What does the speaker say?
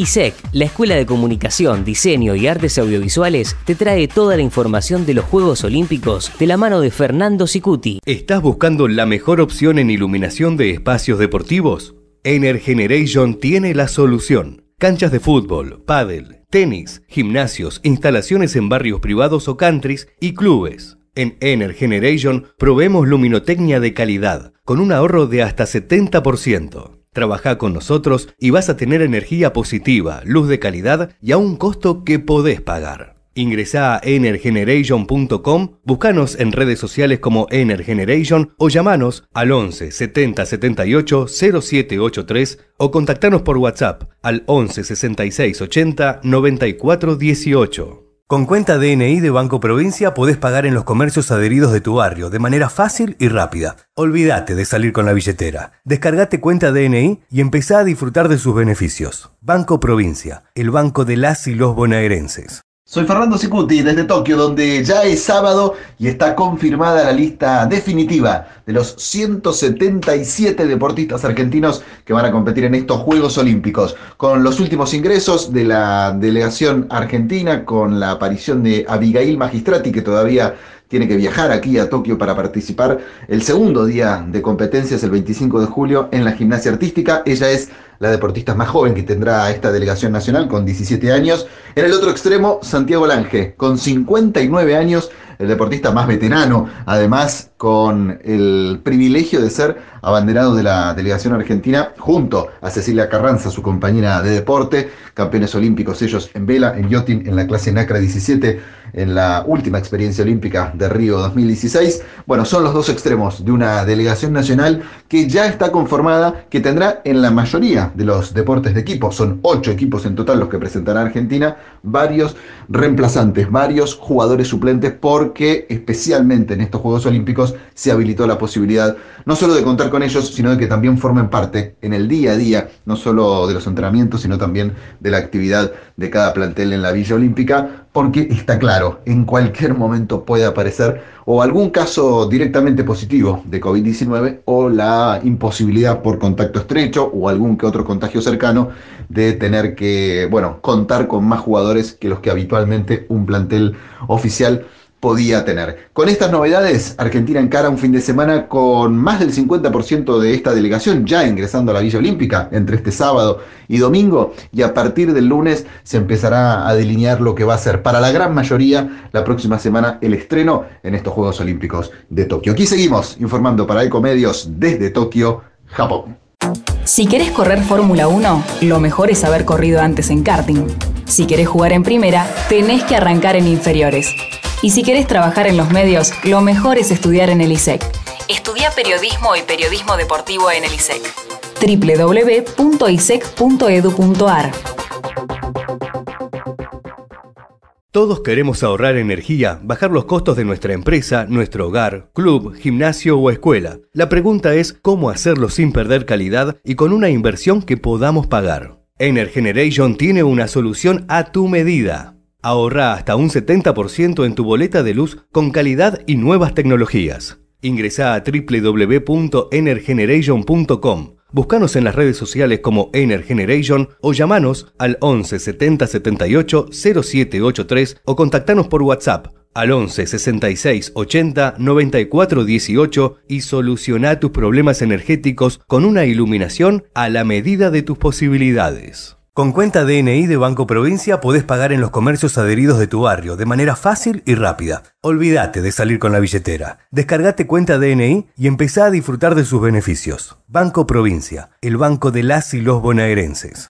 ISEC, la Escuela de Comunicación, Diseño y Artes Audiovisuales, te trae toda la información de los Juegos Olímpicos de la mano de Fernando Sicuti. ¿Estás buscando la mejor opción en iluminación de espacios deportivos? Energeneration tiene la solución. Canchas de fútbol, pádel, tenis, gimnasios, instalaciones en barrios privados o countries y clubes. En Energeneration probemos luminotecnia de calidad, con un ahorro de hasta 70%. Trabaja con nosotros y vas a tener energía positiva, luz de calidad y a un costo que podés pagar. Ingresa a energeneration.com, búscanos en redes sociales como Energeneration o llamanos al 11 70 78 0783 o contactanos por WhatsApp al 11 66 80 94 18. Con cuenta DNI de Banco Provincia podés pagar en los comercios adheridos de tu barrio de manera fácil y rápida. Olvídate de salir con la billetera. Descargate cuenta DNI y empezá a disfrutar de sus beneficios. Banco Provincia, el banco de las y los bonaerenses. Soy Fernando Sicuti desde Tokio, donde ya es sábado y está confirmada la lista definitiva de los 177 deportistas argentinos que van a competir en estos Juegos Olímpicos. Con los últimos ingresos de la delegación argentina, con la aparición de Abigail Magistrati, que todavía tiene que viajar aquí a Tokio para participar. El segundo día de competencias, el 25 de julio, en la gimnasia artística. Ella es la deportista más joven que tendrá esta delegación nacional, con 17 años. En el otro extremo, Santiago Lange, con 59 años, el deportista más veterano, además con el privilegio de ser abanderado de la delegación argentina, junto a Cecilia Carranza, su compañera de deporte, campeones olímpicos ellos en vela, en yachting, en la clase NACRA 17, en la última experiencia olímpica de Río 2016. Bueno, son los dos extremos de una delegación nacional que ya está conformada, que tendrá en la mayoría de los deportes de equipo, son ocho equipos en total los que presentará Argentina, varios reemplazantes, varios jugadores suplentes, porque especialmente en estos Juegos Olímpicos se habilitó la posibilidad no solo de contar con ellos, sino de que también formen parte en el día a día, no solo de los entrenamientos, sino también de la actividad de cada plantel en la Villa Olímpica, porque está claro, en cualquier momento puede aparecer o algún caso directamente positivo de COVID-19 o la imposibilidad por contacto estrecho o algún que otro contagio cercano de tener que, bueno, contar con más jugadores que los que habitualmente un plantel oficial podía tener. Con estas novedades, Argentina encara un fin de semana con más del 50% de esta delegación ya ingresando a la Villa Olímpica entre este sábado y domingo y a partir del lunes se empezará a delinear lo que va a ser para la gran mayoría la próxima semana el estreno en estos Juegos Olímpicos de Tokio. Aquí seguimos informando para Ecomedios desde Tokio, Japón. Si querés correr Fórmula 1, lo mejor es haber corrido antes en karting. Si querés jugar en primera, tenés que arrancar en inferiores. Y si querés trabajar en los medios, lo mejor es estudiar en el ISEC. Estudia periodismo y periodismo deportivo en el ISEC. www.isec.edu.ar Todos queremos ahorrar energía, bajar los costos de nuestra empresa, nuestro hogar, club, gimnasio o escuela. La pregunta es cómo hacerlo sin perder calidad y con una inversión que podamos pagar. Energeneration tiene una solución a tu medida. Ahorra hasta un 70% en tu boleta de luz con calidad y nuevas tecnologías. Ingresa a www.energeneration.com. Búscanos en las redes sociales como Energeneration o llamanos al 11 70 78 0783 o contactanos por WhatsApp al 11 66 80 94 18 y soluciona tus problemas energéticos con una iluminación a la medida de tus posibilidades. Con cuenta DNI de Banco Provincia podés pagar en los comercios adheridos de tu barrio de manera fácil y rápida. Olvídate de salir con la billetera. Descargate cuenta DNI y empezá a disfrutar de sus beneficios. Banco Provincia, el banco de las y los bonaerenses.